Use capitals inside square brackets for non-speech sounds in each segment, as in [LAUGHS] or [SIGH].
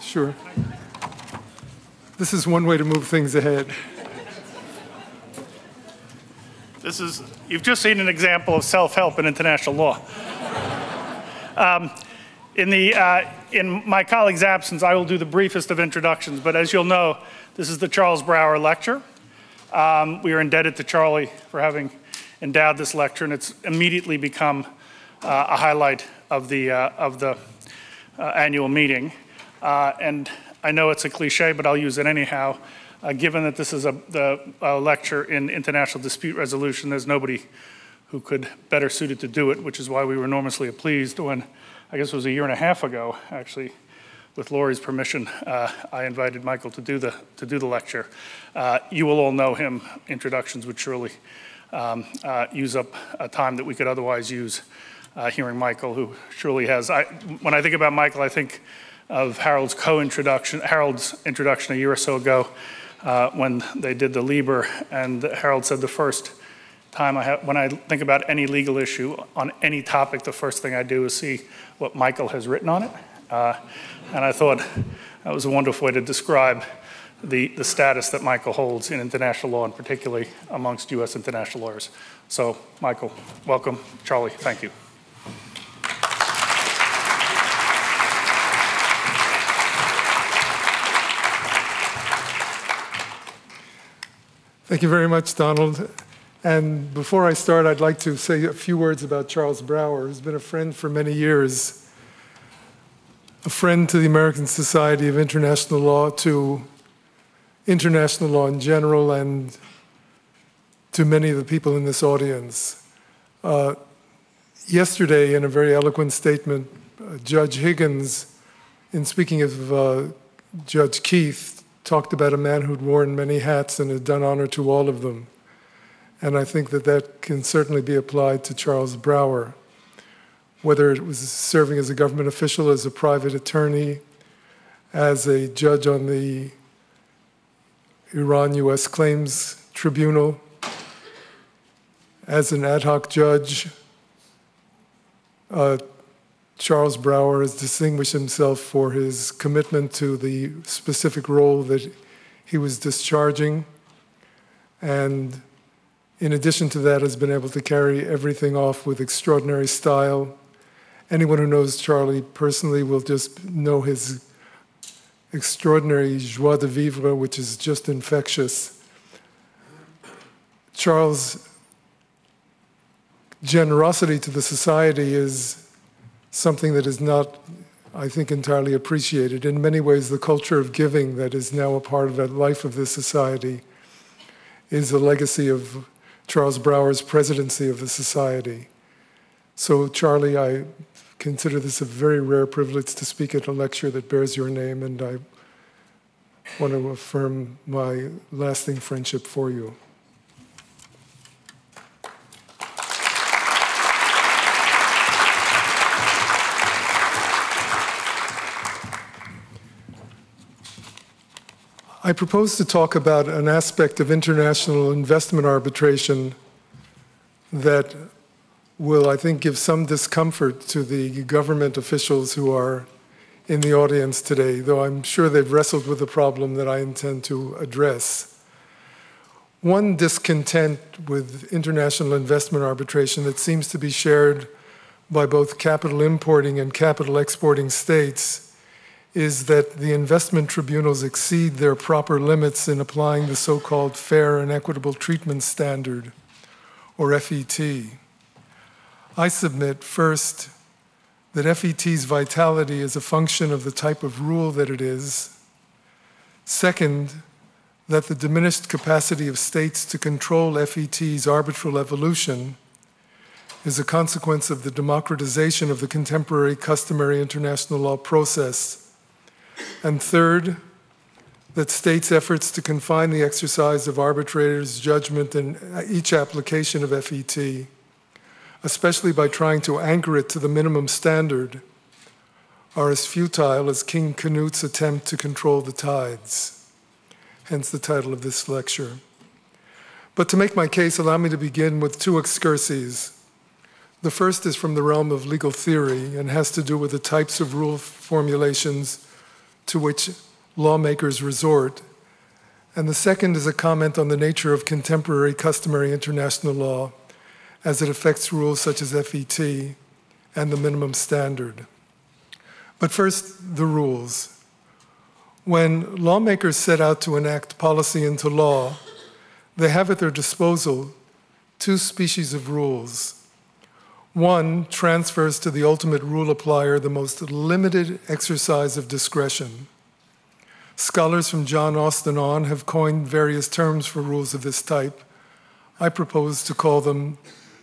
Sure. This is one way to move things ahead. This is, you've just seen an example of self-help in international law. Um, in, the, uh, in my colleague's absence, I will do the briefest of introductions, but as you'll know, this is the Charles Brower Lecture. Um, we are indebted to Charlie for having endowed this lecture, and it's immediately become uh, a highlight of the, uh, of the annual meeting. Uh, and I know it's a cliche, but I'll use it anyhow. Uh, given that this is a, a lecture in international dispute resolution, there's nobody who could better suited to do it, which is why we were enormously pleased when, I guess it was a year and a half ago, actually, with Lori's permission, uh, I invited Michael to do the, to do the lecture. Uh, you will all know him. Introductions would surely um, uh, use up a time that we could otherwise use uh, hearing Michael, who surely has. I, when I think about Michael, I think of Harold's co-introduction, Harold's introduction a year or so ago uh, when they did the Lieber, and Harold said the first time I have, when I think about any legal issue on any topic, the first thing I do is see what Michael has written on it. Uh, and I thought that was a wonderful way to describe the, the status that Michael holds in international law, and particularly amongst U.S. international lawyers. So, Michael, welcome. Charlie, thank you. Thank you very much, Donald. And before I start, I'd like to say a few words about Charles Brower, who's been a friend for many years, a friend to the American Society of International Law, to international law in general, and to many of the people in this audience. Uh, yesterday, in a very eloquent statement, uh, Judge Higgins, in speaking of uh, Judge Keith, talked about a man who'd worn many hats and had done honor to all of them. And I think that that can certainly be applied to Charles Brower, whether it was serving as a government official, as a private attorney, as a judge on the Iran US Claims Tribunal, as an ad hoc judge. Uh, Charles Brower has distinguished himself for his commitment to the specific role that he was discharging. And in addition to that, has been able to carry everything off with extraordinary style. Anyone who knows Charlie personally will just know his extraordinary joie de vivre, which is just infectious. Charles' generosity to the society is something that is not, I think, entirely appreciated. In many ways, the culture of giving that is now a part of the life of this society is a legacy of Charles Brower's presidency of the society. So, Charlie, I consider this a very rare privilege to speak at a lecture that bears your name, and I want to affirm my lasting friendship for you. I propose to talk about an aspect of international investment arbitration that will, I think, give some discomfort to the government officials who are in the audience today, though I'm sure they've wrestled with the problem that I intend to address. One discontent with international investment arbitration that seems to be shared by both capital importing and capital exporting states is that the investment tribunals exceed their proper limits in applying the so called fair and equitable treatment standard, or FET. I submit first that FET's vitality is a function of the type of rule that it is. Second, that the diminished capacity of states to control FET's arbitral evolution is a consequence of the democratization of the contemporary customary international law process and third, that states' efforts to confine the exercise of arbitrators' judgment in each application of FET, especially by trying to anchor it to the minimum standard, are as futile as King Canute's attempt to control the tides. Hence the title of this lecture. But to make my case, allow me to begin with two excurses. The first is from the realm of legal theory and has to do with the types of rule formulations to which lawmakers resort. And the second is a comment on the nature of contemporary customary international law as it affects rules such as FET and the minimum standard. But first, the rules. When lawmakers set out to enact policy into law, they have at their disposal two species of rules. One transfers to the ultimate rule applier the most limited exercise of discretion. Scholars from John Austin on have coined various terms for rules of this type. I propose to call them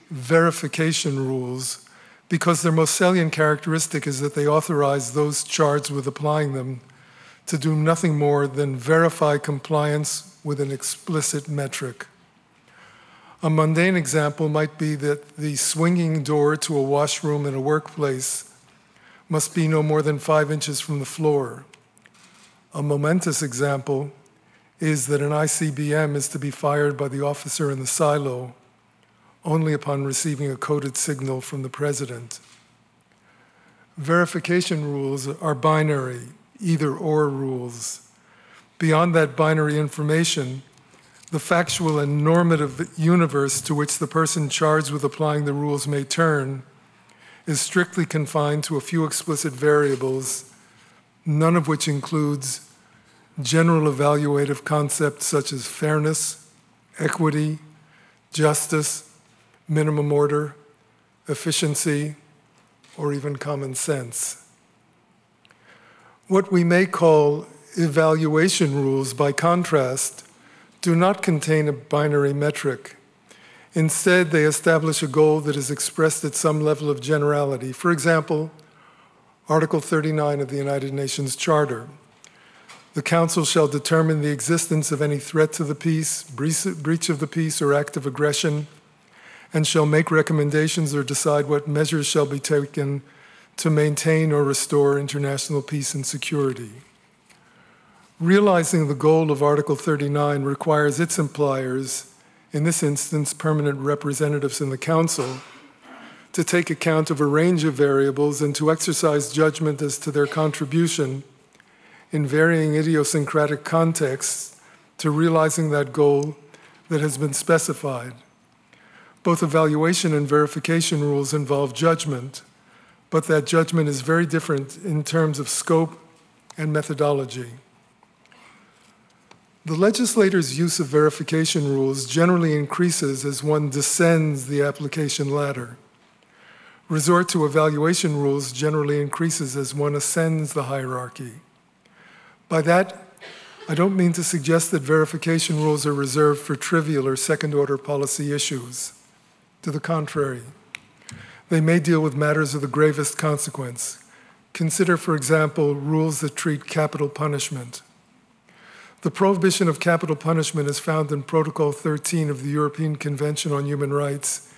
verification rules because their most salient characteristic is that they authorize those charged with applying them to do nothing more than verify compliance with an explicit metric. A mundane example might be that the swinging door to a washroom in a workplace must be no more than five inches from the floor. A momentous example is that an ICBM is to be fired by the officer in the silo only upon receiving a coded signal from the president. Verification rules are binary, either or rules. Beyond that binary information, the factual and normative universe to which the person charged with applying the rules may turn is strictly confined to a few explicit variables, none of which includes general evaluative concepts such as fairness, equity, justice, minimum order, efficiency, or even common sense. What we may call evaluation rules, by contrast, do not contain a binary metric. Instead, they establish a goal that is expressed at some level of generality. For example, Article 39 of the United Nations Charter. The Council shall determine the existence of any threat to the peace, breach of the peace, or act of aggression and shall make recommendations or decide what measures shall be taken to maintain or restore international peace and security. Realizing the goal of Article 39 requires its impliers, in this instance, permanent representatives in the Council, to take account of a range of variables and to exercise judgment as to their contribution in varying idiosyncratic contexts to realizing that goal that has been specified. Both evaluation and verification rules involve judgment, but that judgment is very different in terms of scope and methodology. The legislator's use of verification rules generally increases as one descends the application ladder. Resort to evaluation rules generally increases as one ascends the hierarchy. By that, I don't mean to suggest that verification rules are reserved for trivial or second order policy issues. To the contrary, they may deal with matters of the gravest consequence. Consider, for example, rules that treat capital punishment. The prohibition of capital punishment, as found in Protocol 13 of the European Convention on Human Rights,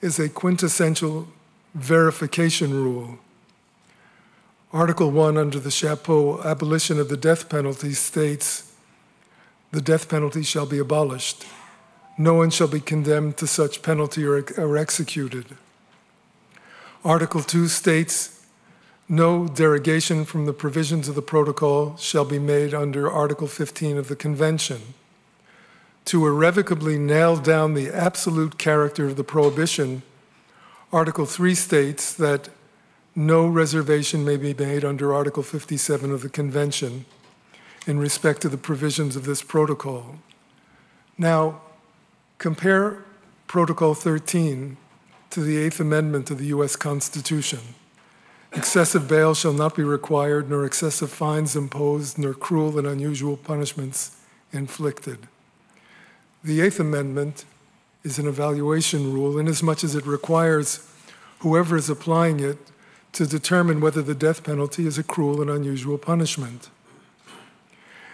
is a quintessential verification rule. Article 1 under the chapeau abolition of the death penalty states the death penalty shall be abolished no one shall be condemned to such penalty or, or executed. Article 2 states no derogation from the provisions of the protocol shall be made under Article 15 of the Convention. To irrevocably nail down the absolute character of the prohibition, Article 3 states that no reservation may be made under Article 57 of the Convention in respect to the provisions of this protocol. Now, Compare Protocol 13 to the Eighth Amendment of the U.S. Constitution. Excessive bail shall not be required, nor excessive fines imposed, nor cruel and unusual punishments inflicted. The Eighth Amendment is an evaluation rule inasmuch as it requires whoever is applying it to determine whether the death penalty is a cruel and unusual punishment.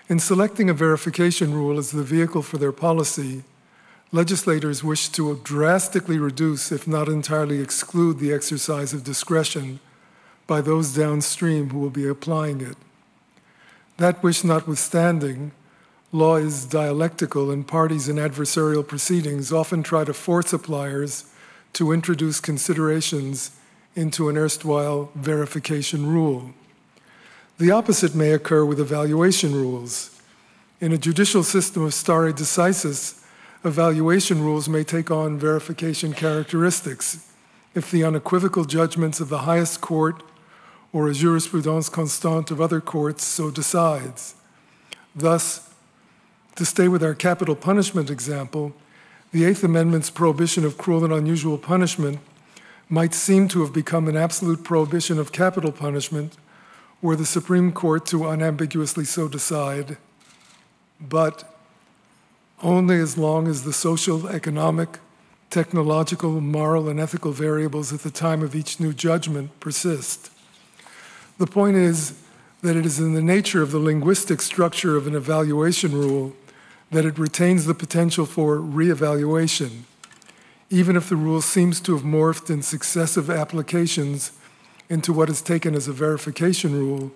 In selecting a verification rule as the vehicle for their policy, legislators wish to drastically reduce, if not entirely exclude, the exercise of discretion by those downstream who will be applying it. That wish notwithstanding, law is dialectical, and parties in adversarial proceedings often try to force appliers to introduce considerations into an erstwhile verification rule. The opposite may occur with evaluation rules. In a judicial system of stare decisis, evaluation rules may take on verification characteristics if the unequivocal judgments of the highest court or a jurisprudence constante of other courts so decides. Thus, to stay with our capital punishment example, the Eighth Amendment's prohibition of cruel and unusual punishment might seem to have become an absolute prohibition of capital punishment were the Supreme Court to unambiguously so decide, but only as long as the social, economic, technological, moral, and ethical variables at the time of each new judgment persist. The point is that it is in the nature of the linguistic structure of an evaluation rule that it retains the potential for reevaluation, even if the rule seems to have morphed in successive applications into what is taken as a verification rule,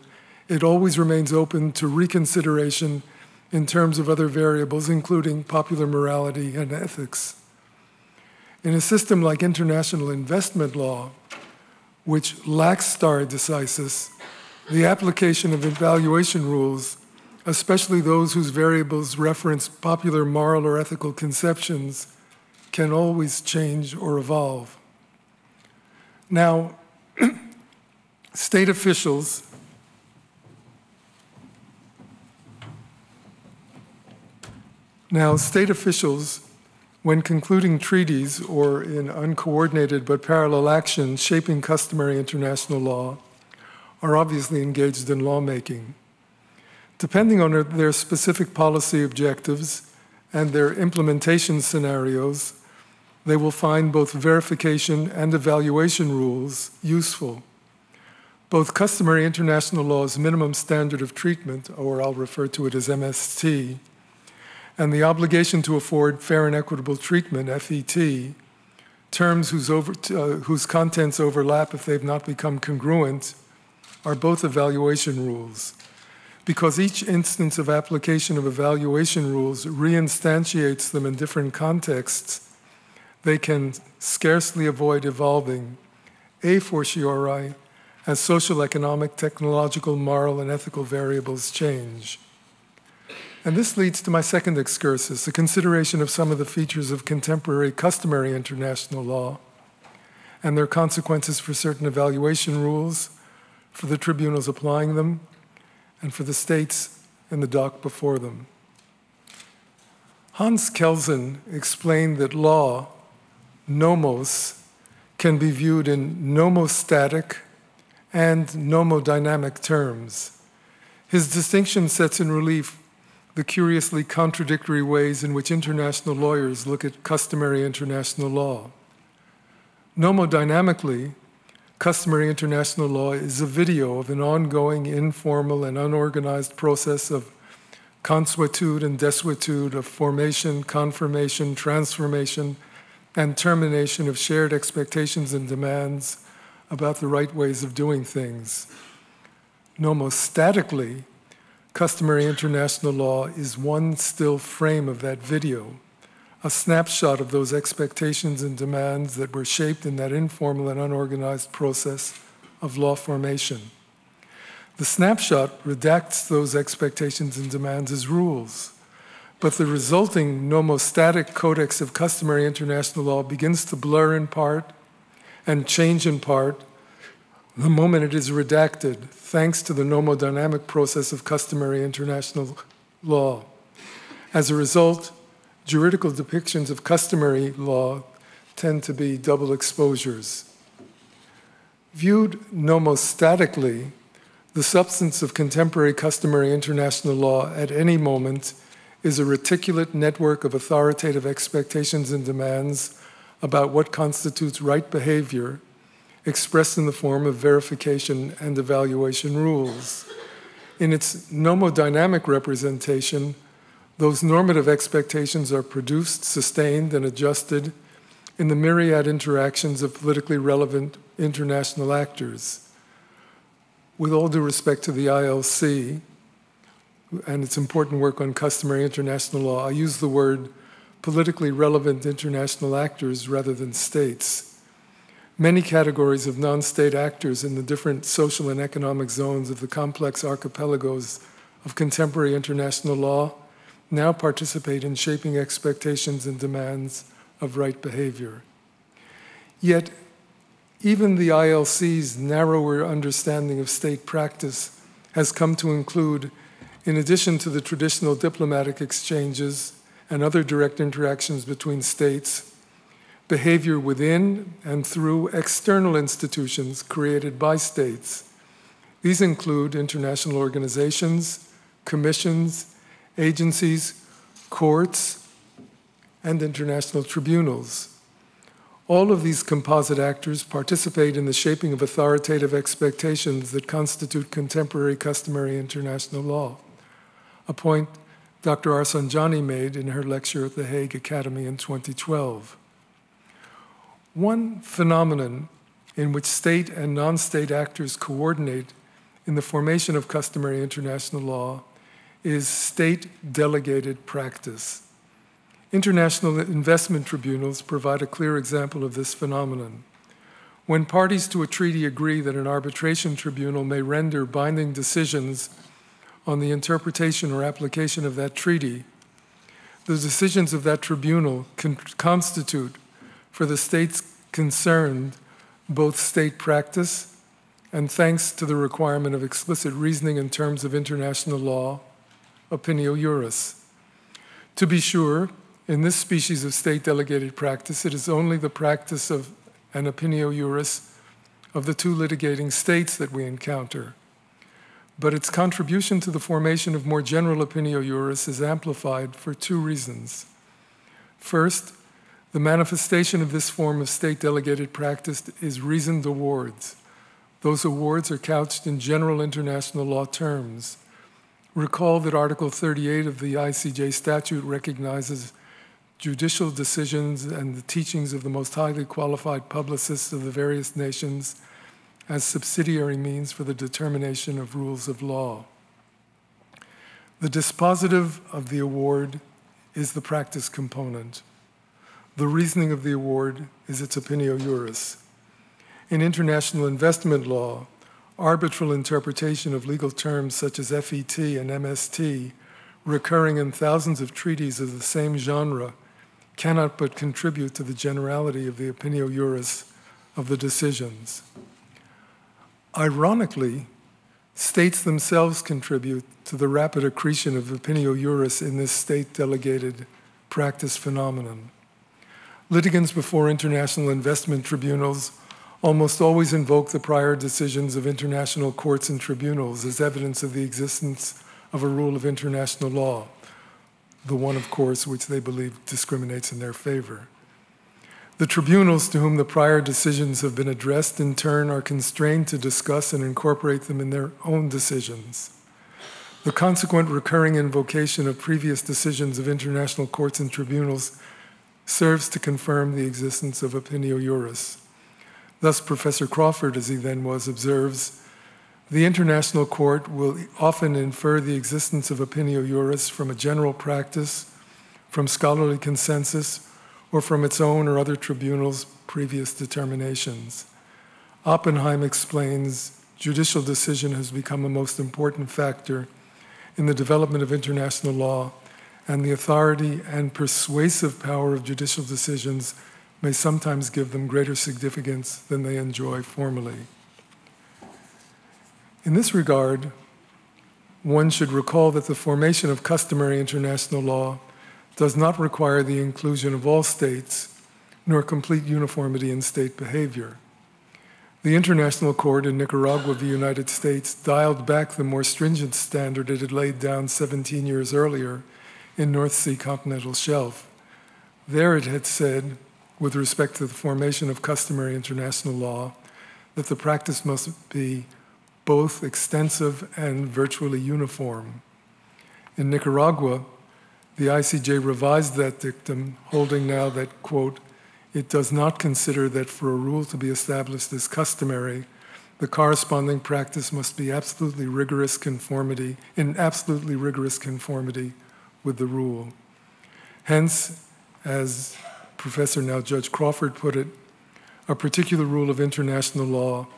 it always remains open to reconsideration in terms of other variables, including popular morality and ethics. In a system like international investment law, which lacks stare decisis, the application of evaluation rules, especially those whose variables reference popular moral or ethical conceptions, can always change or evolve. Now, [CLEARS THROAT] state officials Now, state officials when concluding treaties or in uncoordinated but parallel actions shaping customary international law, are obviously engaged in lawmaking. Depending on their specific policy objectives and their implementation scenarios, they will find both verification and evaluation rules useful. Both customary international law's minimum standard of treatment, or I'll refer to it as MST, and the obligation to afford fair and equitable treatment, FET, terms whose, over, uh, whose contents overlap if they've not become congruent, are both evaluation rules. Because each instance of application of evaluation rules reinstantiates them in different contexts, they can scarcely avoid evolving, a fortiori, as social, economic, technological, moral, and ethical variables change. And this leads to my second excursus, the consideration of some of the features of contemporary customary international law and their consequences for certain evaluation rules, for the tribunals applying them, and for the states in the dock before them. Hans Kelsen explained that law, nomos, can be viewed in nomostatic and nomodynamic terms. His distinction sets in relief the curiously contradictory ways in which international lawyers look at customary international law. Nomodynamically, customary international law is a video of an ongoing, informal, and unorganized process of consuetude and desuetude, of formation, confirmation, transformation, and termination of shared expectations and demands about the right ways of doing things. Nomostatically, Customary international law is one still frame of that video, a snapshot of those expectations and demands that were shaped in that informal and unorganized process of law formation. The snapshot redacts those expectations and demands as rules, but the resulting nomostatic codex of customary international law begins to blur in part and change in part the moment it is redacted, thanks to the nomodynamic process of customary international law. As a result, juridical depictions of customary law tend to be double exposures. Viewed nomostatically, the substance of contemporary customary international law at any moment is a reticulate network of authoritative expectations and demands about what constitutes right behavior expressed in the form of verification and evaluation rules. In its nomodynamic representation, those normative expectations are produced, sustained, and adjusted in the myriad interactions of politically relevant international actors. With all due respect to the ILC and its important work on customary international law, I use the word politically relevant international actors rather than states. Many categories of non state actors in the different social and economic zones of the complex archipelagos of contemporary international law now participate in shaping expectations and demands of right behavior. Yet, even the ILC's narrower understanding of state practice has come to include, in addition to the traditional diplomatic exchanges and other direct interactions between states, behavior within and through external institutions created by states. These include international organizations, commissions, agencies, courts, and international tribunals. All of these composite actors participate in the shaping of authoritative expectations that constitute contemporary customary international law, a point Dr. Arsanjani made in her lecture at the Hague Academy in 2012. One phenomenon in which state and non state actors coordinate in the formation of customary international law is state delegated practice. International investment tribunals provide a clear example of this phenomenon. When parties to a treaty agree that an arbitration tribunal may render binding decisions on the interpretation or application of that treaty, the decisions of that tribunal can constitute, for the states concerned, both state practice and, thanks to the requirement of explicit reasoning in terms of international law, opinio juris. To be sure, in this species of state delegated practice, it is only the practice of an opinio juris of the two litigating states that we encounter. But its contribution to the formation of more general opinio juris is amplified for two reasons. First, the manifestation of this form of state delegated practice is reasoned awards. Those awards are couched in general international law terms. Recall that Article 38 of the ICJ statute recognizes judicial decisions and the teachings of the most highly qualified publicists of the various nations as subsidiary means for the determination of rules of law. The dispositive of the award is the practice component. The reasoning of the award is its opinio juris. In international investment law, arbitral interpretation of legal terms such as FET and MST, recurring in thousands of treaties of the same genre, cannot but contribute to the generality of the opinio juris of the decisions. Ironically, states themselves contribute to the rapid accretion of opinio juris in this state delegated practice phenomenon. Litigants before international investment tribunals almost always invoke the prior decisions of international courts and tribunals as evidence of the existence of a rule of international law the one, of course, which they believe discriminates in their favor. The tribunals to whom the prior decisions have been addressed, in turn, are constrained to discuss and incorporate them in their own decisions. The consequent recurring invocation of previous decisions of international courts and tribunals serves to confirm the existence of opinio juris. Thus, Professor Crawford, as he then was, observes the International Court will often infer the existence of opinio juris from a general practice, from scholarly consensus, or from its own or other tribunals' previous determinations. Oppenheim explains judicial decision has become a most important factor in the development of international law, and the authority and persuasive power of judicial decisions may sometimes give them greater significance than they enjoy formally. In this regard, one should recall that the formation of customary international law does not require the inclusion of all states, nor complete uniformity in state behavior. The International Court in Nicaragua, the United States, dialed back the more stringent standard it had laid down 17 years earlier in North Sea continental shelf. There it had said, with respect to the formation of customary international law, that the practice must be both extensive and virtually uniform. In Nicaragua, the ICJ revised that dictum, holding now that, quote, it does not consider that for a rule to be established as customary, the corresponding practice must be absolutely rigorous conformity, in absolutely rigorous conformity with the rule. Hence, as Professor now Judge Crawford put it, a particular rule of international law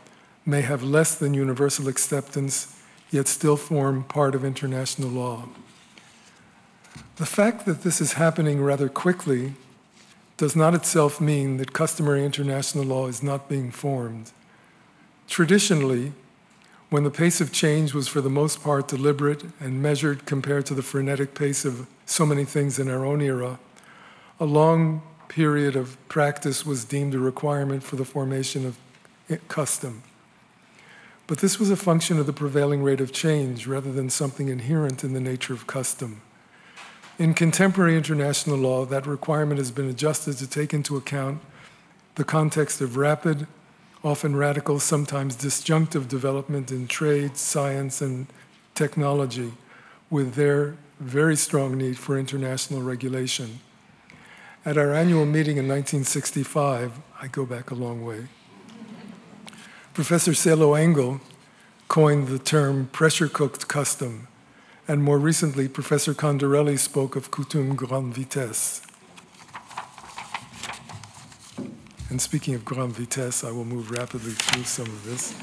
may have less than universal acceptance, yet still form part of international law. The fact that this is happening rather quickly does not itself mean that customary international law is not being formed. Traditionally, when the pace of change was for the most part deliberate and measured compared to the frenetic pace of so many things in our own era, a long period of practice was deemed a requirement for the formation of custom. But this was a function of the prevailing rate of change rather than something inherent in the nature of custom. In contemporary international law, that requirement has been adjusted to take into account the context of rapid, often radical, sometimes disjunctive development in trade, science, and technology, with their very strong need for international regulation. At our annual meeting in 1965, I go back a long way, Professor Salo Engel coined the term pressure cooked custom, and more recently, Professor Condorelli spoke of coutume grande vitesse. And speaking of grand vitesse, I will move rapidly through some of this.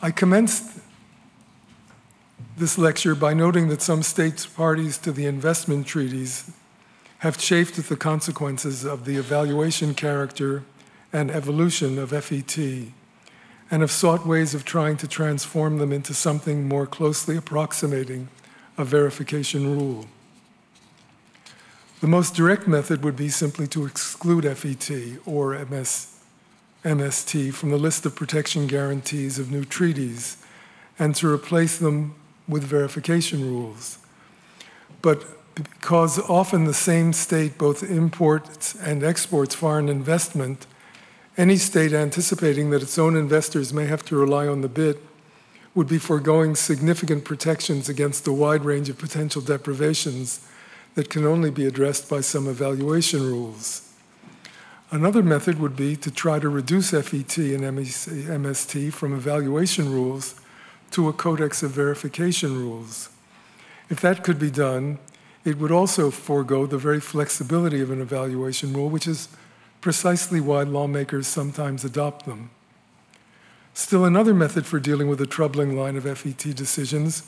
I commenced this lecture by noting that some states parties to the investment treaties have chafed at the consequences of the evaluation character and evolution of FET and have sought ways of trying to transform them into something more closely approximating a verification rule. The most direct method would be simply to exclude FET or MS, MST from the list of protection guarantees of new treaties and to replace them with verification rules. But because often the same state both imports and exports foreign investment, any state anticipating that its own investors may have to rely on the BIT would be foregoing significant protections against a wide range of potential deprivations that can only be addressed by some evaluation rules. Another method would be to try to reduce FET and MST from evaluation rules to a codex of verification rules. If that could be done, it would also forego the very flexibility of an evaluation rule, which is precisely why lawmakers sometimes adopt them. Still, another method for dealing with the troubling line of FET decisions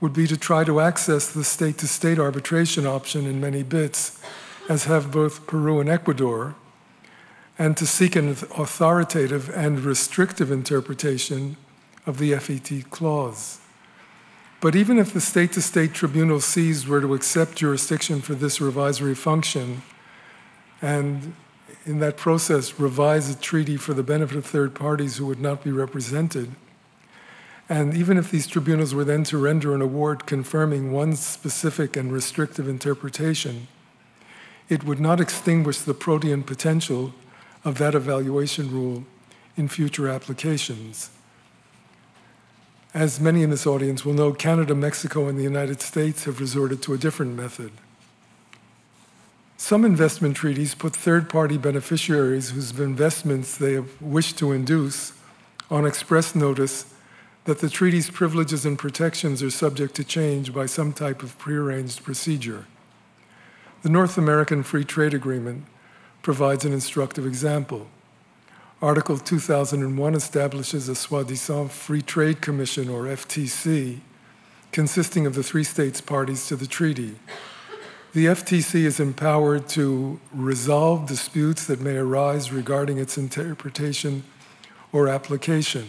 would be to try to access the state to state arbitration option in many BITs, as have both Peru and Ecuador, and to seek an authoritative and restrictive interpretation of the FET clause. But even if the state to state tribunal seized were to accept jurisdiction for this revisory function, and in that process revise a treaty for the benefit of third parties who would not be represented, and even if these tribunals were then to render an award confirming one specific and restrictive interpretation, it would not extinguish the protean potential of that evaluation rule in future applications. As many in this audience will know, Canada, Mexico, and the United States have resorted to a different method. Some investment treaties put third party beneficiaries whose investments they have wished to induce on express notice that the treaty's privileges and protections are subject to change by some type of prearranged procedure. The North American Free Trade Agreement provides an instructive example. Article 2001 establishes a soi-disant Free Trade Commission, or FTC, consisting of the three states parties to the treaty. The FTC is empowered to resolve disputes that may arise regarding its interpretation or application.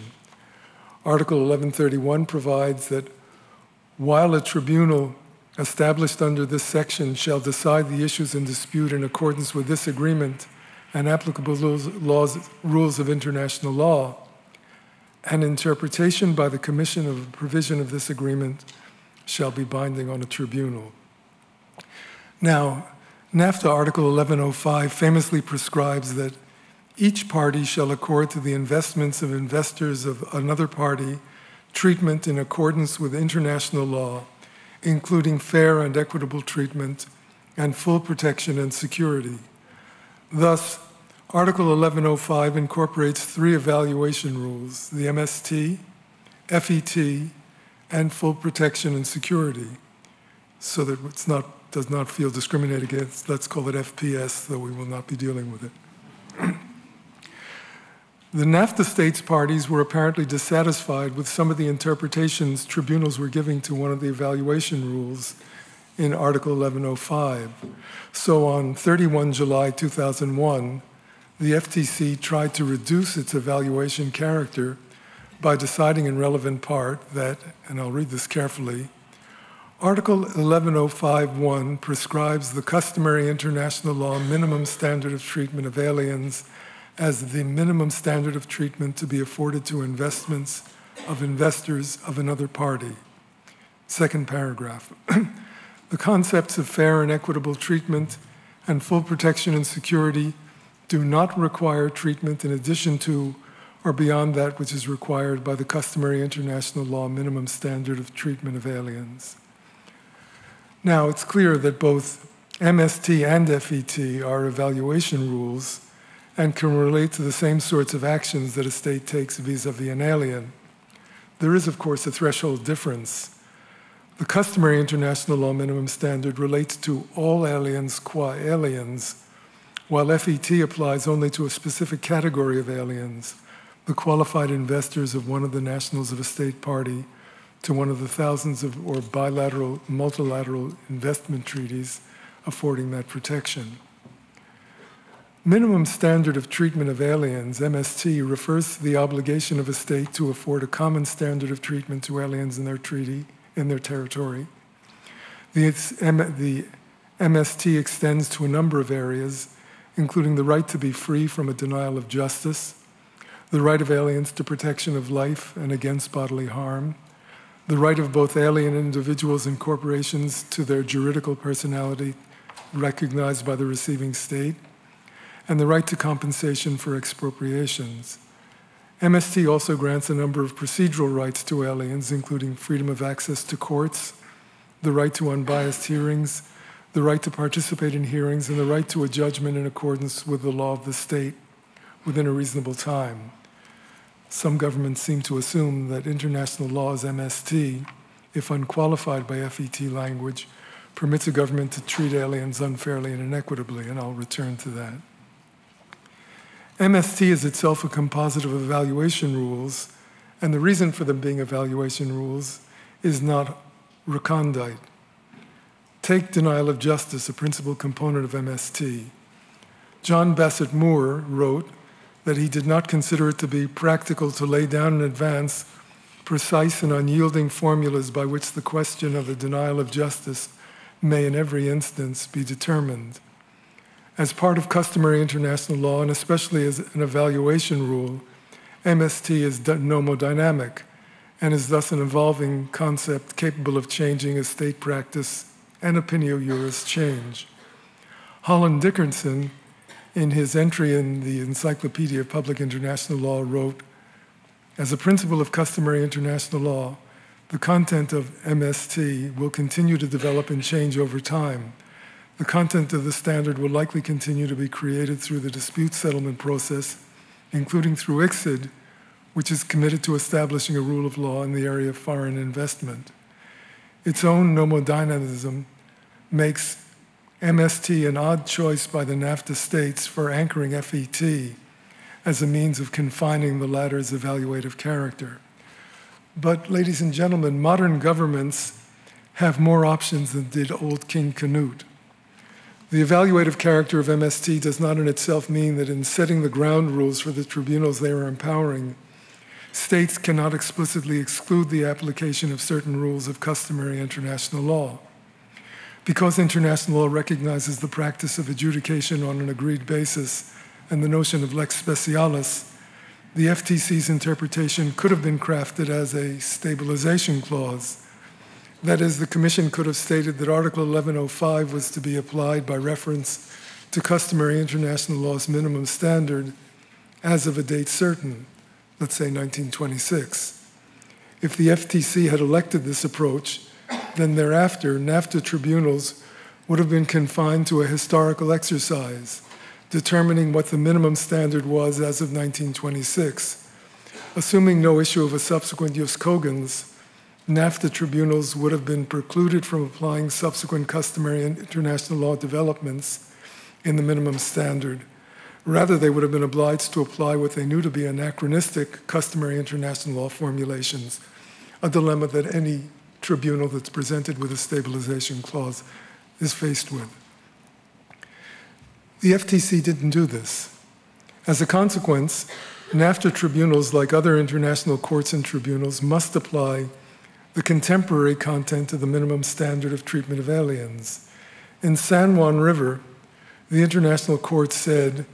Article 1131 provides that while a tribunal established under this section shall decide the issues in dispute in accordance with this agreement, and applicable laws, laws, rules of international law, an interpretation by the Commission of a provision of this agreement shall be binding on a tribunal. Now, NAFTA Article 1105 famously prescribes that each party shall accord to the investments of investors of another party treatment in accordance with international law, including fair and equitable treatment and full protection and security. Thus, Article 1105 incorporates three evaluation rules the MST, FET, and full protection and security, so that it's not does not feel discriminated against. Let's call it FPS, though we will not be dealing with it. [CLEARS THROAT] the NAFTA states parties were apparently dissatisfied with some of the interpretations tribunals were giving to one of the evaluation rules in Article 1105. So on 31 July 2001, the FTC tried to reduce its evaluation character by deciding in relevant part that, and I'll read this carefully, Article 11051 prescribes the customary international law minimum standard of treatment of aliens as the minimum standard of treatment to be afforded to investments of investors of another party. Second paragraph. [CLEARS THROAT] the concepts of fair and equitable treatment and full protection and security do not require treatment in addition to or beyond that which is required by the customary international law minimum standard of treatment of aliens. Now, it's clear that both MST and FET are evaluation rules and can relate to the same sorts of actions that a state takes vis a vis an alien. There is, of course, a threshold difference. The customary international law minimum standard relates to all aliens qua aliens, while FET applies only to a specific category of aliens, the qualified investors of one of the nationals of a state party to one of the thousands of or bilateral, multilateral investment treaties affording that protection. Minimum standard of treatment of aliens, MST, refers to the obligation of a state to afford a common standard of treatment to aliens in their treaty, in their territory. The, the MST extends to a number of areas, including the right to be free from a denial of justice, the right of aliens to protection of life and against bodily harm, the right of both alien individuals and corporations to their juridical personality recognized by the receiving state, and the right to compensation for expropriations. MST also grants a number of procedural rights to aliens, including freedom of access to courts, the right to unbiased hearings, the right to participate in hearings, and the right to a judgment in accordance with the law of the state within a reasonable time. Some governments seem to assume that international law's MST, if unqualified by FET language, permits a government to treat aliens unfairly and inequitably, and I'll return to that. MST is itself a composite of evaluation rules, and the reason for them being evaluation rules is not recondite. Take denial of justice, a principal component of MST. John Bassett Moore wrote, that he did not consider it to be practical to lay down in advance precise and unyielding formulas by which the question of the denial of justice may in every instance be determined. As part of customary international law, and especially as an evaluation rule, MST is nomodynamic and is thus an evolving concept capable of changing as state practice and opinio juris change. Hollin Dickerson in his entry in the Encyclopedia of Public International Law, wrote As a principle of customary international law, the content of MST will continue to develop and change over time. The content of the standard will likely continue to be created through the dispute settlement process, including through ICSID, which is committed to establishing a rule of law in the area of foreign investment. Its own nomodynamism makes MST an odd choice by the NAFTA states for anchoring FET as a means of confining the latter's evaluative character. But, ladies and gentlemen, modern governments have more options than did old King Canute. The evaluative character of MST does not in itself mean that in setting the ground rules for the tribunals they are empowering, states cannot explicitly exclude the application of certain rules of customary international law. Because international law recognizes the practice of adjudication on an agreed basis and the notion of lex specialis, the FTC's interpretation could have been crafted as a stabilization clause. That is, the Commission could have stated that Article 1105 was to be applied by reference to customary international law's minimum standard as of a date certain, let's say 1926. If the FTC had elected this approach, then thereafter, NAFTA tribunals would have been confined to a historical exercise, determining what the minimum standard was as of 1926. Assuming no issue of a subsequent jus NAFTA tribunals would have been precluded from applying subsequent customary and international law developments in the minimum standard. Rather, they would have been obliged to apply what they knew to be anachronistic customary international law formulations, a dilemma that any tribunal that's presented with a stabilization clause is faced with. The FTC didn't do this. As a consequence, NAFTA tribunals, like other international courts and tribunals, must apply the contemporary content of the minimum standard of treatment of aliens. In San Juan River, the International Court said,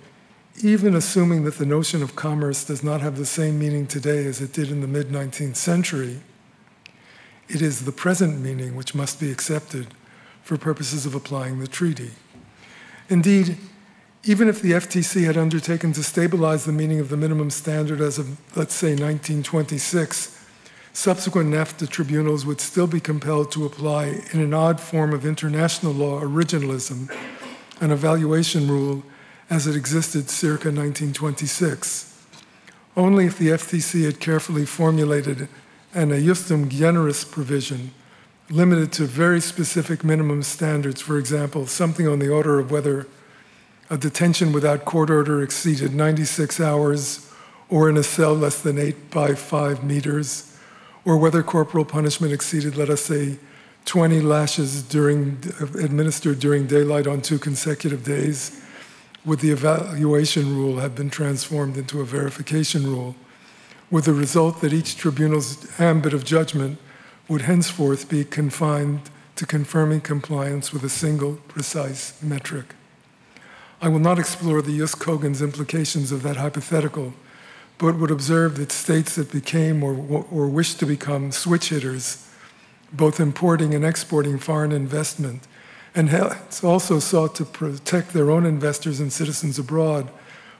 even assuming that the notion of commerce does not have the same meaning today as it did in the mid 19th century, it is the present meaning which must be accepted for purposes of applying the treaty. Indeed, even if the FTC had undertaken to stabilize the meaning of the minimum standard as of, let's say, 1926, subsequent NAFTA tribunals would still be compelled to apply, in an odd form of international law originalism, an evaluation rule as it existed circa 1926. Only if the FTC had carefully formulated an ejusdem generis provision limited to very specific minimum standards, for example, something on the order of whether a detention without court order exceeded 96 hours or in a cell less than 8 by 5 meters or whether corporal punishment exceeded, let us say, 20 lashes during, administered during daylight on two consecutive days, would the evaluation rule have been transformed into a verification rule, with the result that each tribunal's ambit of judgment would henceforth be confined to confirming compliance with a single precise metric. I will not explore the Jus Cogens implications of that hypothetical but would observe that states that became or, or wished to become switch hitters, both importing and exporting foreign investment, and also sought to protect their own investors and citizens abroad,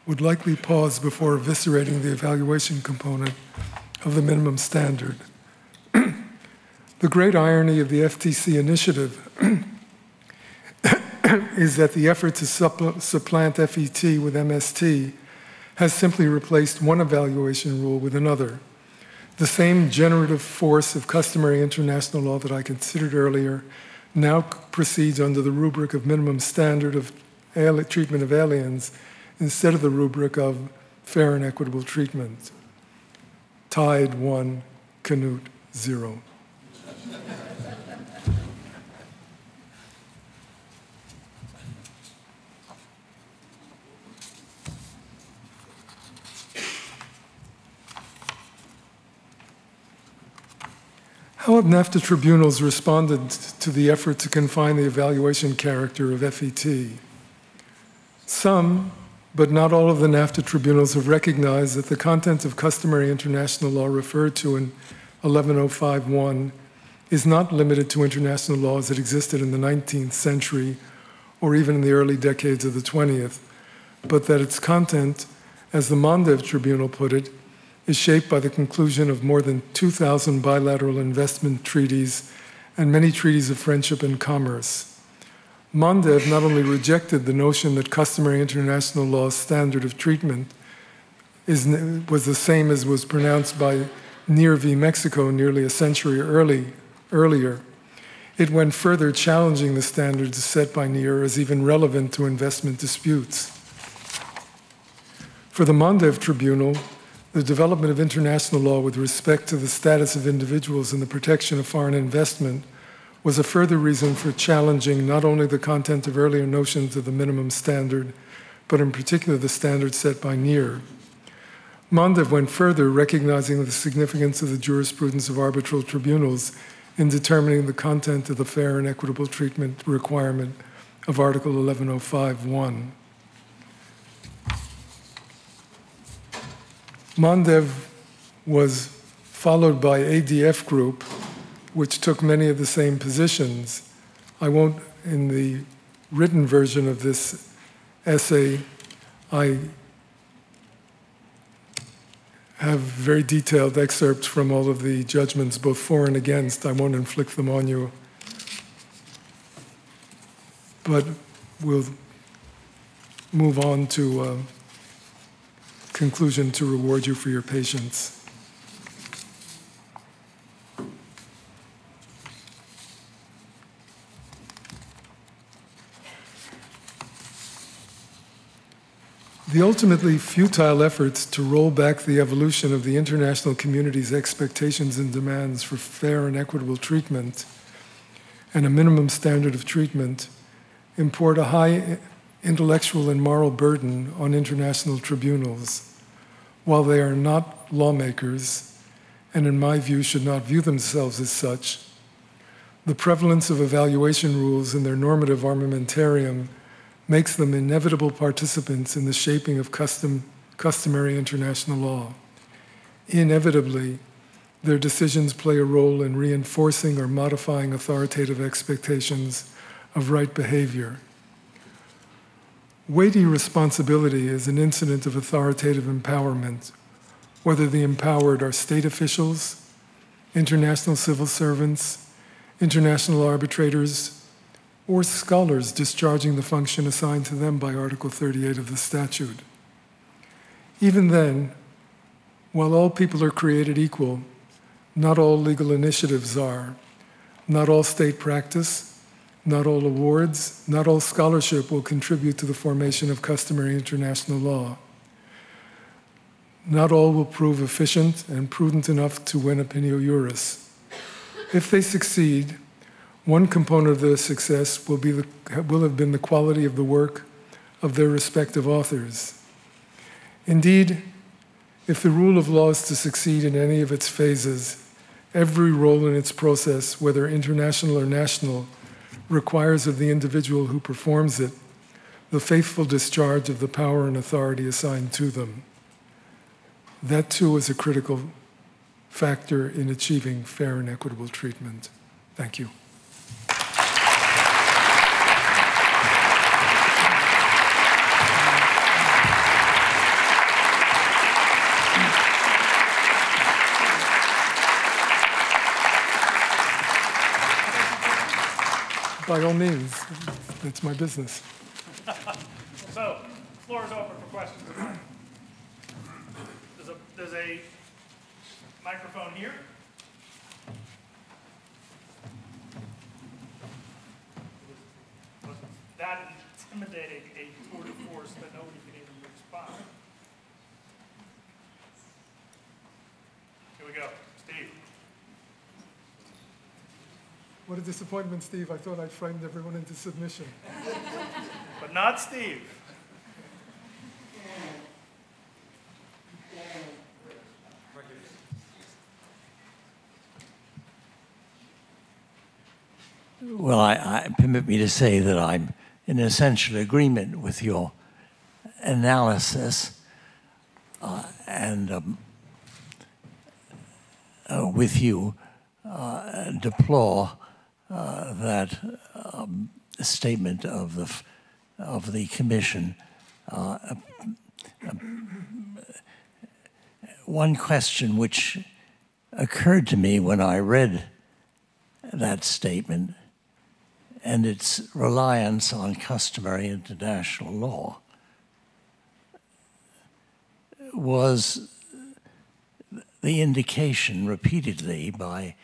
would likely pause before eviscerating the evaluation component of the minimum standard. [CLEARS THROAT] the great irony of the FTC initiative [CLEARS THROAT] is that the effort to supplant FET with MST has simply replaced one evaluation rule with another. The same generative force of customary international law that I considered earlier now proceeds under the rubric of minimum standard of treatment of aliens instead of the rubric of fair and equitable treatment. Tide 1, Canute 0. How have NAFTA tribunals responded to the effort to confine the evaluation character of FET? Some, but not all of the NAFTA tribunals have recognized that the content of customary international law referred to in 11051 is not limited to international laws that existed in the 19th century or even in the early decades of the 20th, but that its content, as the Mondev Tribunal put it, is shaped by the conclusion of more than 2,000 bilateral investment treaties and many treaties of friendship and commerce. Mondev not only rejected the notion that customary international law's standard of treatment is, was the same as was pronounced by Neer v. Mexico nearly a century early, earlier. It went further, challenging the standards set by Neer as even relevant to investment disputes. For the Mondev Tribunal, the development of international law with respect to the status of individuals and the protection of foreign investment was a further reason for challenging not only the content of earlier notions of the minimum standard, but in particular the standard set by Neer. Mondev went further, recognizing the significance of the jurisprudence of arbitral tribunals in determining the content of the fair and equitable treatment requirement of Article 1105.1. Mondev was followed by ADF Group, which took many of the same positions. I won't, in the written version of this essay, I have very detailed excerpts from all of the judgments, both for and against. I won't inflict them on you. But we'll move on to. Uh, conclusion to reward you for your patience. The ultimately futile efforts to roll back the evolution of the international community's expectations and demands for fair and equitable treatment and a minimum standard of treatment import a high intellectual and moral burden on international tribunals, while they are not lawmakers, and in my view should not view themselves as such. The prevalence of evaluation rules in their normative armamentarium makes them inevitable participants in the shaping of custom, customary international law. Inevitably, their decisions play a role in reinforcing or modifying authoritative expectations of right behavior. Weighty responsibility is an incident of authoritative empowerment, whether the empowered are state officials, international civil servants, international arbitrators, or scholars discharging the function assigned to them by Article 38 of the statute. Even then, while all people are created equal, not all legal initiatives are. Not all state practice, not all awards, not all scholarship will contribute to the formation of customary international law. Not all will prove efficient and prudent enough to win opinio juris. If they succeed, one component of their success will, be the, will have been the quality of the work of their respective authors. Indeed, if the rule of law is to succeed in any of its phases, every role in its process, whether international or national, requires of the individual who performs it the faithful discharge of the power and authority assigned to them. That too is a critical factor in achieving fair and equitable treatment. Thank you. By all means, it's my business. So, floor is open for questions. There's a, there's a microphone here. Was that intimidating a tour de force that nobody can even respond? Here we go, Steve. What a disappointment, Steve. I thought I'd framed everyone into submission. [LAUGHS] But not Steve. Well, I, I, permit me to say that I'm in essential agreement with your analysis uh, and um, uh, with you uh, deplore uh, that um, statement of the of the commission. Uh, one question which occurred to me when I read that statement and its reliance on customary international law was the indication repeatedly by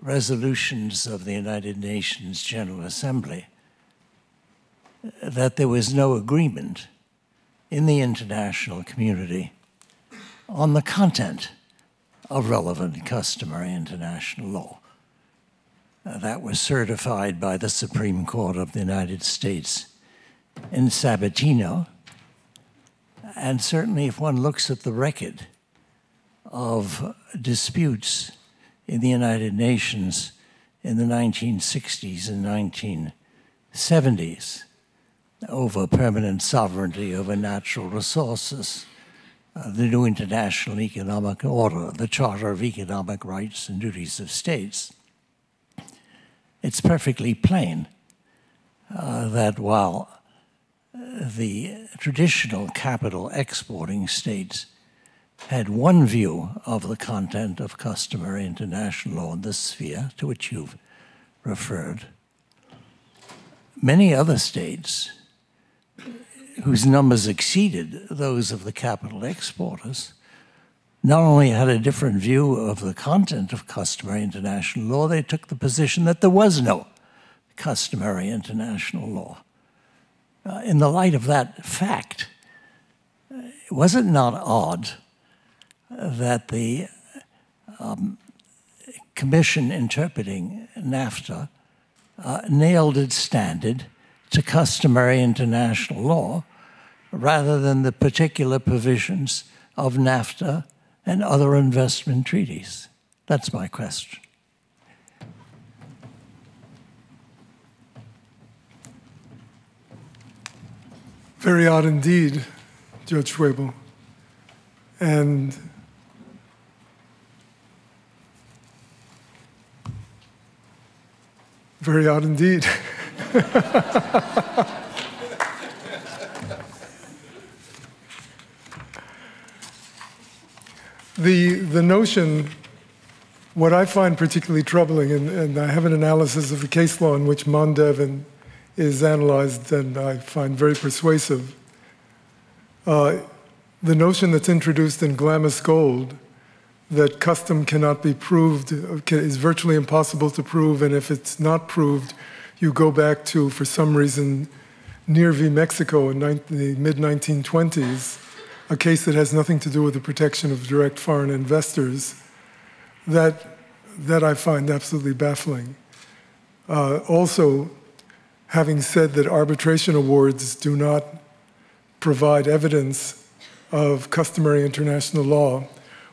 resolutions of the United Nations General Assembly that there was no agreement in the international community on the content of relevant customary international law. Uh, that was certified by the Supreme Court of the United States in Sabatino. And certainly, if one looks at the record of disputes in the United Nations in the 1960s and 1970s over permanent sovereignty over natural resources, uh, the new international economic order, the Charter of Economic Rights and Duties of States. It's perfectly plain uh, that while the traditional capital exporting states had one view of the content of customary international law in this sphere to which you've referred. Many other states, whose numbers exceeded those of the capital exporters, not only had a different view of the content of customary international law, they took the position that there was no customary international law. Uh, in the light of that fact, was it not odd that the um, commission interpreting NAFTA uh, nailed its standard to customary international law rather than the particular provisions of NAFTA and other investment treaties? That's my question. Very odd indeed, Judge Schwebel. And very odd indeed. the, the notion, what I find particularly troubling, and, and I have an analysis of the case law in which Mondev and is analyzed and I find very persuasive. Uh, the notion that's introduced in Glamis Gold that custom cannot be proved is virtually impossible to prove, and if it's not proved, you go back to, for some reason, Neer v. Mexico in the mid 1920s, a case that has nothing to do with the protection of direct foreign investors, that, that I find absolutely baffling. Uh, also, having said that arbitration awards do not provide evidence of customary international law,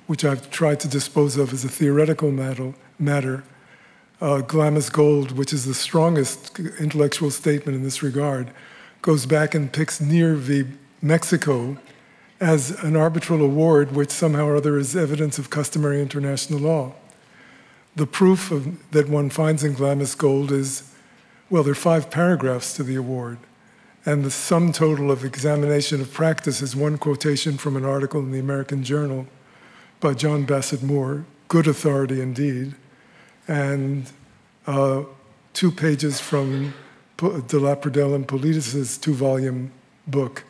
which I've tried to dispose of as a theoretical matter, uh, Glamis Gold, which is the strongest intellectual statement in this regard, goes back and picks Neer v. Mexico as an arbitral award, which somehow or other is evidence of customary international law. The proof of, that one finds in Glamis Gold is well, there are five paragraphs to the award, and the sum total of examination of practice is one quotation from an article in the American Journal by John Bassett Moore, good authority indeed, and uh, two pages from De La Pradelle and Politis' two volume book.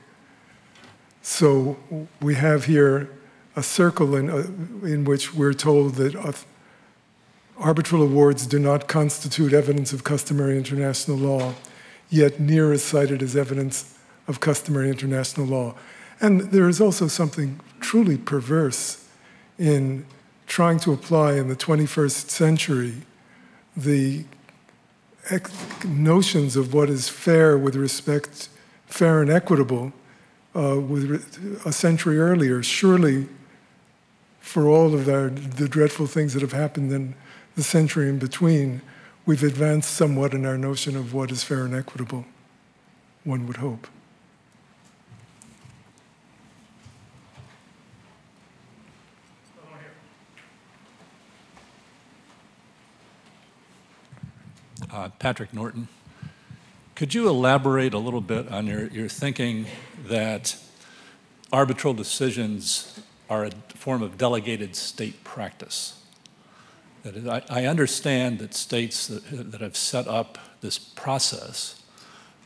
So we have here a circle in, uh, in which we're told that arbitral awards do not constitute evidence of customary international law, yet Neer is cited as evidence of customary international law. And there is also something truly perverse in trying to apply in the 21st century the notions of what is fair with respect, fair and equitable, uh, with a century earlier. Surely, for all of our, the dreadful things that have happened in the century in between, we've advanced somewhat in our notion of what is fair and equitable, one would hope. Uh, Patrick Norton. Could you elaborate a little bit on your, your thinking that arbitral decisions are a form of delegated state practice? That is, I, I understand that states that, that have set up this process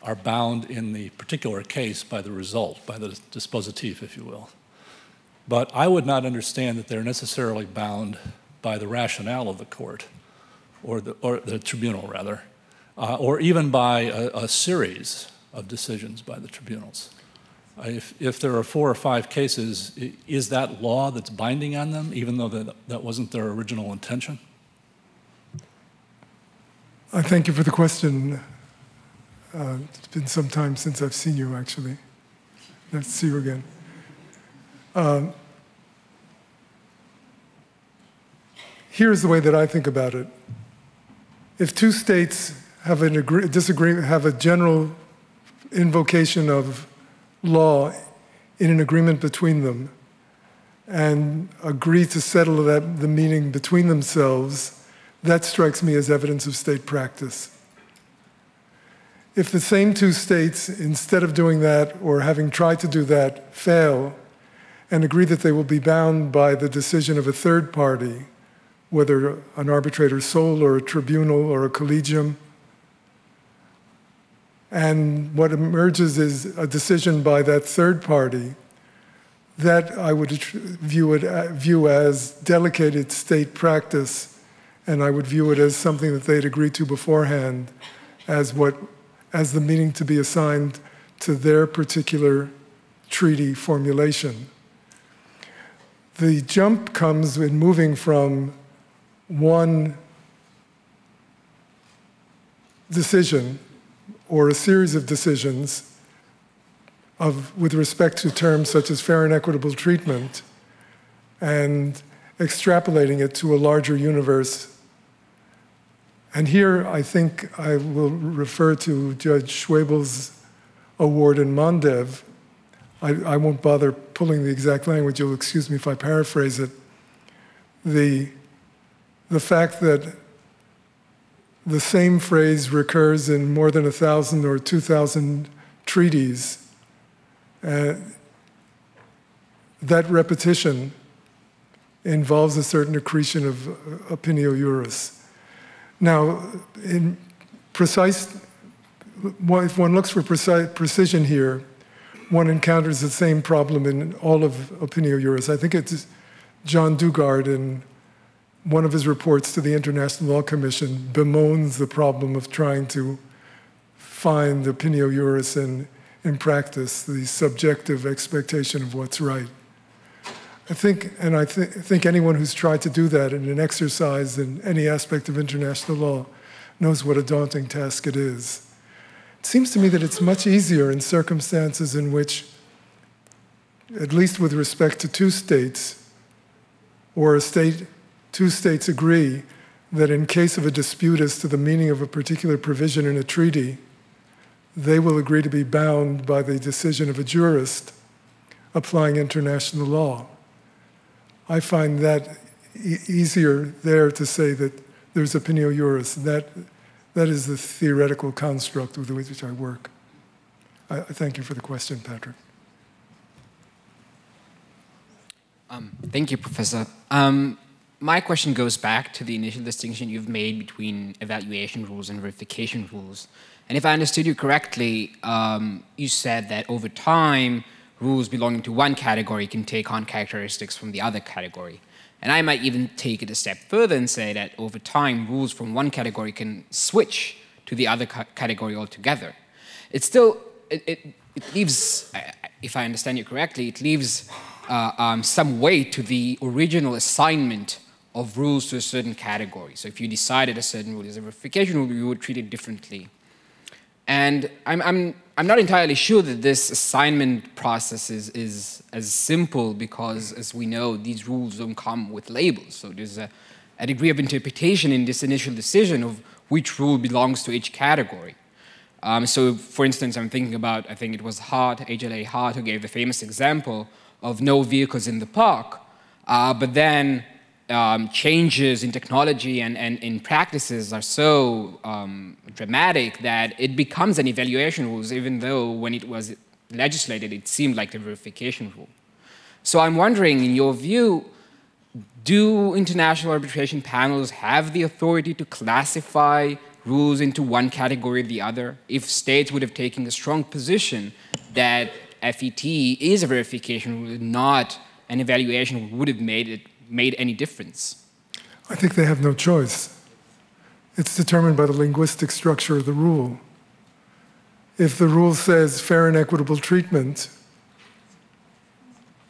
are bound in the particular case by the result, by the dispositif, if you will. But I would not understand that they're necessarily bound by the rationale of the court, or the, or the tribunal, rather, uh, or even by a, a, series of decisions by the tribunals. Uh, if, if there are four or five cases, is that law that's binding on them, even though that, that wasn't their original intention? I thank you for the question. Uh, it's been some time since I've seen you, actually. Nice to see you again. Um, here's the way that I think about it. If two states have a agree- disagreement, have a general invocation of law in an agreement between them, and agree to settle that, the meaning between themselves, that strikes me as evidence of state practice. If the same two states, instead of doing that or having tried to do that, fail and agree that they will be bound by the decision of a third party, whether an arbitrator sole or a tribunal or a collegium, and what emerges is a decision by that third party, that I would view, it, uh, view as delegated state practice and I would view it as something that they'd agreed to beforehand as what as the meaning to be assigned to their particular treaty formulation. The jump comes in moving from one decision or a series of decisions of, with respect to terms such as fair and equitable treatment and extrapolating it to a larger universe. And here I think I will refer to Judge Schwebel's award in Mondev. I, I won't bother pulling the exact language, you'll excuse me if I paraphrase it. The, the fact that the same phrase recurs in more than a thousand or two thousand treaties. Uh, that repetition involves a certain accretion of uh, opinio juris. Now, in precise, if one looks for precise, precision here, one encounters the same problem in all of opinio juris. I think it's John Dugard in one of his reports to the International Law Commission bemoans the problem of trying to find the opinio juris in, in practice, the subjective expectation of what's right. I think, and I th- think anyone who's tried to do that in an exercise in any aspect of international law knows what a daunting task it is. It seems to me that it's much easier in circumstances in which, at least with respect to two states, or a state two states agree that in case of a dispute as to the meaning of a particular provision in a treaty, they will agree to be bound by the decision of a jurist applying international law. I find that e- easier there to say that there's opinio juris. That, that is the theoretical construct with which I work. I, I thank you for the question, Patrick. Um, thank you, Professor. Um, my question goes back to the initial distinction you've made between evaluation rules and verification rules. And if I understood you correctly, um, you said that over time, rules belonging to one category can take on characteristics from the other category. And I might even take it a step further and say that over time, rules from one category can switch to the other ca category altogether. It still, it, it, it, leaves, if I understand you correctly, it leaves uh, um, some weight to the original assignment of rules to a certain category. So if you decided a certain rule is a verification rule, you would treat it differently. And I'm, I'm, I'm not entirely sure that this assignment process is, is as simple because, as we know, these rules don't come with labels. So there's a, a degree of interpretation in this initial decision of which rule belongs to each category. Um, so, for instance, I'm thinking about, I think it was Hart, HLA Hart, who gave the famous example of no vehicles in the park. Uh, but then um, changes in technology and, and in practices are so um, dramatic that it becomes an evaluation rule, even though when it was legislated, it seemed like a verification rule. So I'm wondering, in your view, do international arbitration panels have the authority to classify rules into one category or the other? If states would have taken a strong position that FET is a verification rule, not an evaluation would have made it made any difference? I think they have no choice. It's determined by the linguistic structure of the rule. If the rule says fair and equitable treatment,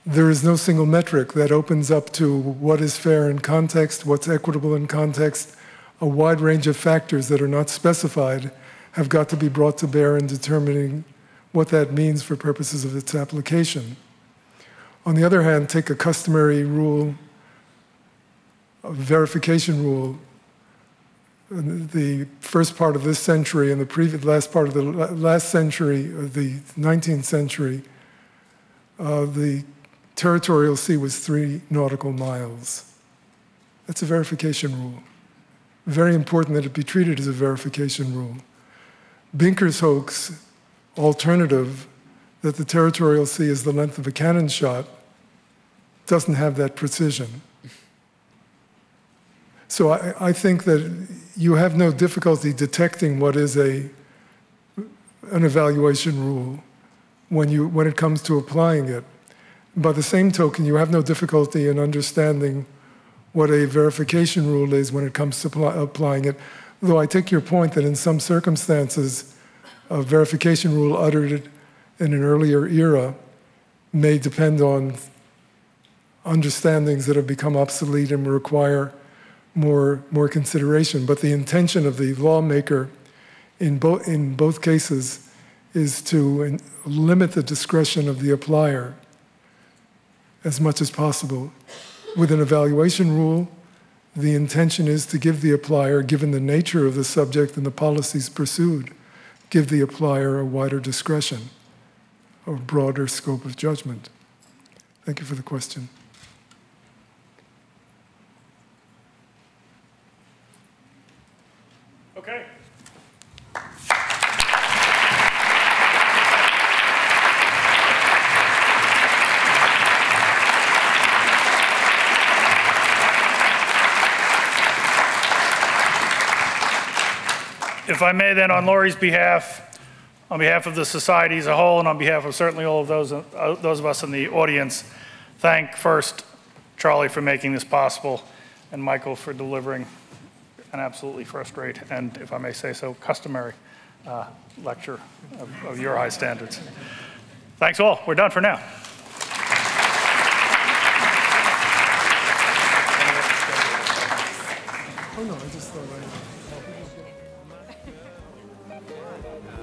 there is no single metric that opens up to what is fair in context, what's equitable in context. A wide range of factors that are not specified have got to be brought to bear in determining what that means for purposes of its application. On the other hand, take a customary rule verification rule the first part of this century and the previous, last part of the last century, of the 19th century, uh, the territorial sea was three nautical miles. That's a verification rule. Very important that it be treated as a verification rule. Bynkershoek's alternative that the territorial sea is the length of a cannon shot doesn't have that precision. So I, I, think that you have no difficulty detecting what is a, an evaluation rule when, you, when it comes to applying it. By the same token, you have no difficulty in understanding what a verification rule is when it comes to applying it. Though I take your point that in some circumstances, a verification rule uttered in an earlier era may depend on understandings that have become obsolete and require more, more consideration. But the intention of the lawmaker in, bo- in both cases is to in- limit the discretion of the applier as much as possible. With an evaluation rule, the intention is to give the applier, given the nature of the subject and the policies pursued, give the applier a wider discretion or broader scope of judgment. Thank you for the question. If I may then, on Lori's behalf, on behalf of the society as a whole, and on behalf of certainly all of those, uh, those of us in the audience, thank first Charlie for making this possible, and Michael for delivering an absolutely first rate, and if I may say so, customary uh, lecture of, of your high standards. Thanks all. We're done for now. Oh, no, I just thought I.